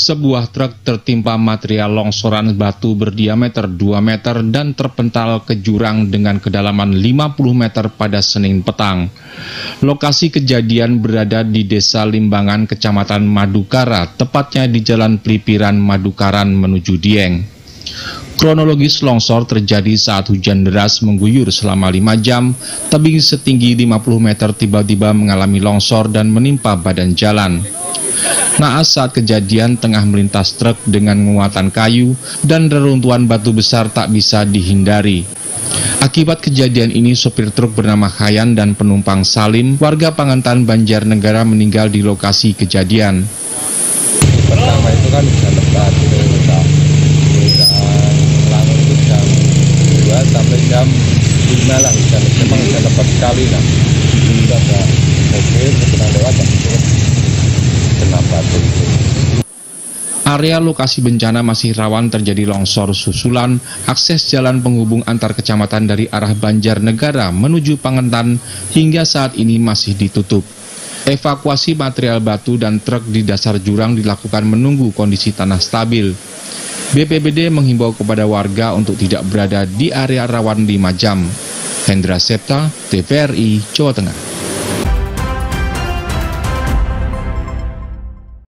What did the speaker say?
Sebuah truk tertimpa material longsoran batu berdiameter 2 meter dan terpental ke jurang dengan kedalaman 50 meter pada Senin petang. Lokasi kejadian berada di Desa Limbangan, Kecamatan Madukara, tepatnya di Jalan Pelipiran Madukaran menuju Dieng. Kronologis longsor terjadi saat hujan deras mengguyur selama 5 jam, tebing setinggi 50 meter tiba-tiba mengalami longsor dan menimpa badan jalan. Naas saat kejadian tengah melintas truk dengan muatan kayu dan reruntuhan batu besar tak bisa dihindari. Akibat kejadian ini, sopir truk bernama Hayan dan penumpang Salim, warga Pangantan Banjarnegara meninggal di lokasi kejadian. Pertama itu kan bisa lebat, itu udah, udah itu jam 2 sampai jam 5 lah hujan. Memang bisa lebat sekali lah. Udah ada mobil, lewat. Area lokasi bencana masih rawan terjadi longsor susulan, akses jalan penghubung antar kecamatan dari arah Banjarnegara menuju Pangentan hingga saat ini masih ditutup. Evakuasi material batu dan truk di dasar jurang dilakukan menunggu kondisi tanah stabil. BPBD menghimbau kepada warga untuk tidak berada di area rawan 5 jam. Hendra Septa, TVRI, Jawa Tengah.